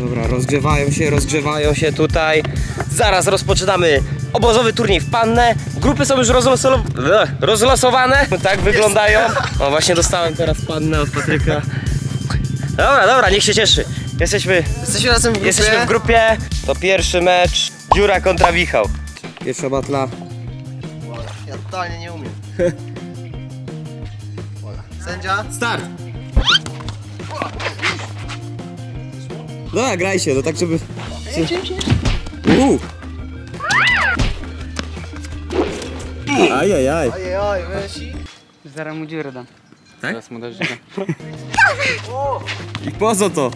Dobra, rozgrzewają się, rozgrzewają się tutaj. Zaraz rozpoczynamy obozowy turniej w Pannę. Grupy są już rozlosowane. Tak wyglądają. O, właśnie dostałem teraz Pannę od Patryka. Dobra, dobra, niech się cieszy. Jesteśmy, Jesteśmy razem w grupie. jesteśmy w grupie. To pierwszy mecz. Dziura kontra Michał. Pierwsza batla. Ja totalnie nie umiem. Sędzia. Start! Dobra, graj się, no tak żeby... Uuu. Ajajaj. Oj, wysi. Zaraz mu dziurę dam. Tak? Teraz mu dasz dziurę. I po co to?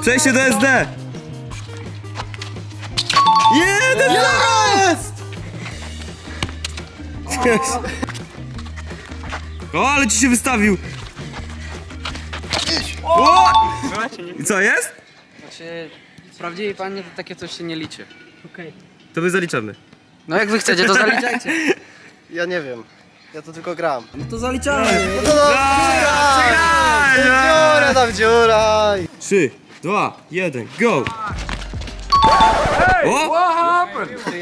Przejście do SD! Jeden jest! O, ale ci się wystawił! O! I co jest? Znaczy, pannie to takie coś się nie liczy. To my zaliczamy. No jak wy chcecie, to zaliczajcie. Ja nie wiem. Ja to tylko gram. No to zaliczamy! No to no, dziura, tam dziura. 3, 2, 1, go! O!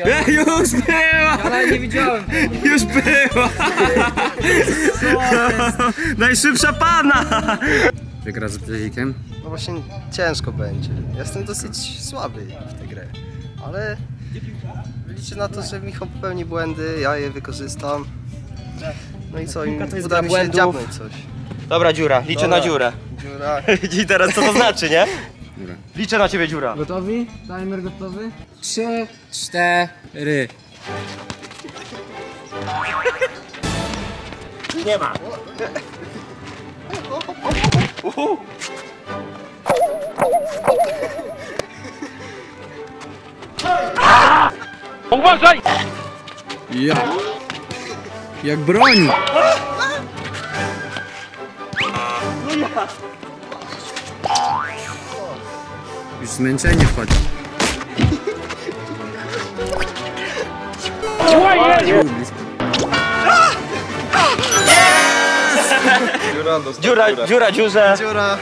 Ja, już była! Ale nie widziałem. Już była! Najszybsza pana! Wygra z Brzezikiem. No właśnie ciężko będzie. Jestem dosyć słaby w tę grę. Ale liczę na to, że Michał popełni błędy, ja je wykorzystam. No i co, i to jest uda gra mi się dziabnąć coś. Dobra, dziura, liczę Dobra. na dziurę. Dziura. I teraz co to znaczy, nie? Dobra. Liczę na ciebie, dziura. Gotowi? Timer gotowy? Trzy, cztery. Ja. Jak broni. Już zmęczenie wchodzi. Dziura, dziura, dziurze. Dziura.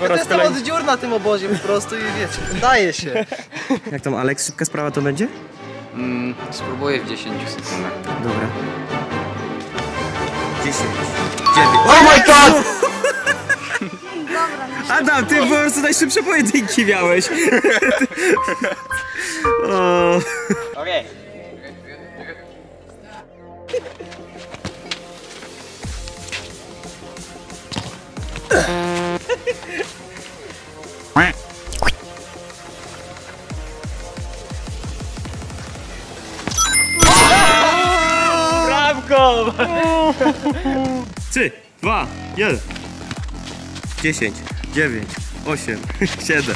Ja raz jestem od dziur na tym obozie po prostu i wiecie, udaje się. Jak tam, Aleks, szybka sprawa to będzie? Mm, spróbuję w 10 sekundach. Dobra. 10, 9. Oh my god! Adam, ty po prostu najszybsze pojedynki miałeś. o. Okej. Bramką! 3, 2, 1. 10, 9, 8, 7,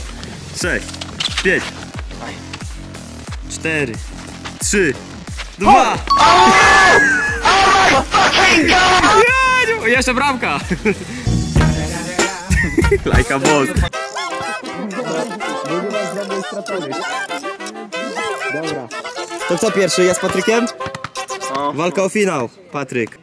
6, 5, 4, 3, 2. Jedziu! Jeszcze bramka! Lajka boss. Dobra. To kto pierwszy? Ja z Patrykiem? Walka o finał. Patryk.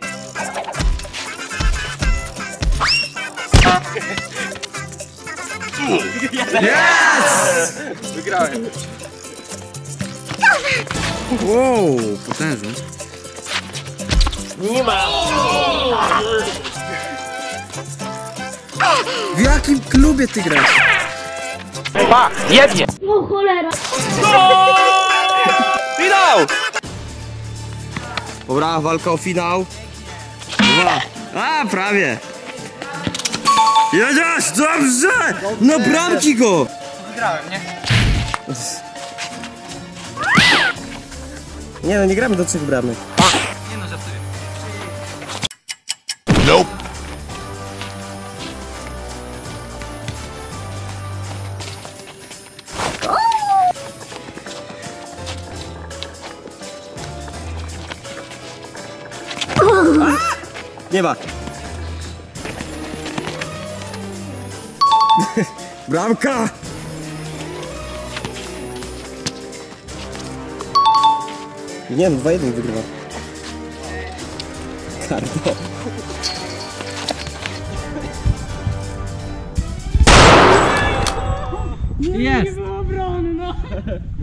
Wow, potężny. W jakim klubie ty grasz? O cholera! Finał! Dobra, walka o finał. Dwa. A, prawie. Jedziesz, dobrze! No bramki go! Wygrałem, nie? Nie no, nie gramy do trzech bramek. Nie ma. Bramka! Nie no, 2-1 wygrywa. Kardo. Jest!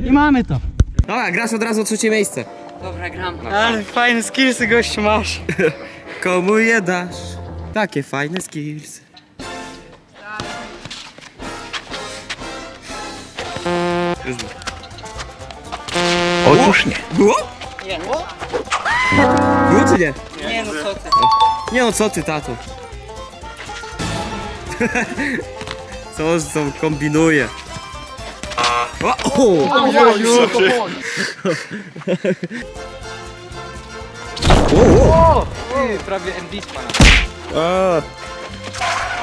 I mamy to. Dobra, grasz od razu o trzecie miejsce. Dobra, gram. Ale fajne skillsy gościu masz. Komu je dasz? Takie fajne skills. Otóż nie. Było? Nie. Było czy nie? Nie no co ty. Nie no co ty, tato? Co co kombinuje? O, o, Ty, prawie MD spadł. o.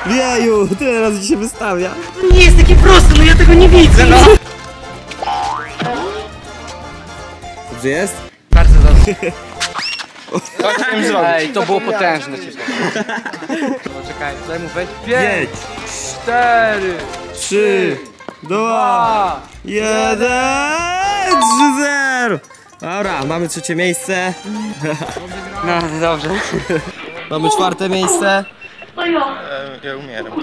Jeju, teraz ci się wystawia. Nie jest takie proste, no ja tego nie widzę, no. Dobrze jest? Bardzo dobrze. Ej, to było potężne. No czekaj, daj mu wejść. Pięć, cztery, trzy, dwa, jeden, trzy, zero. Dobra, mamy trzecie miejsce. No, dobrze. Mamy czwarte miejsce. Ja umieram.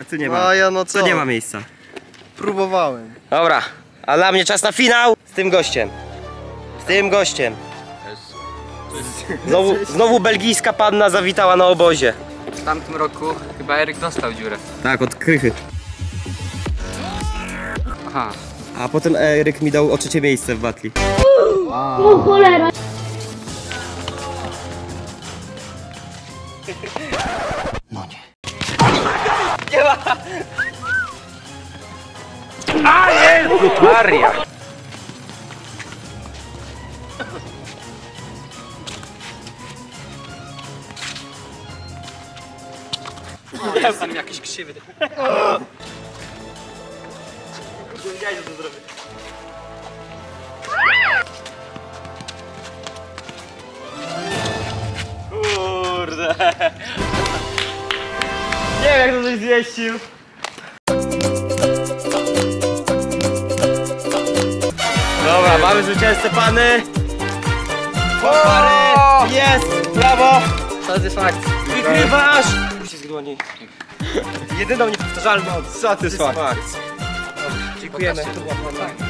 A tu nie No a ja no co? Tu nie ma miejsca. Próbowałem. Dobra, a dla mnie czas na finał z tym gościem. Z tym gościem. Znowu, znowu belgijska panna zawitała na obozie. W tamtym roku chyba Eryk dostał dziurę. Tak, od krychy. Aha. A potem Eryk mi dał o trzecie miejsce w batli. O cholera! Maria. Jestem jakiś krzywy. Nie wiem jak to coś zmieścił. Dobra, mamy zwycięzcę pany. Pary, jest, brawo. Satysfakcja. Wygrywasz! Uścisk dłoni. Jedyną niepowtarzalną satysfakcję. Dziękujemy. To była.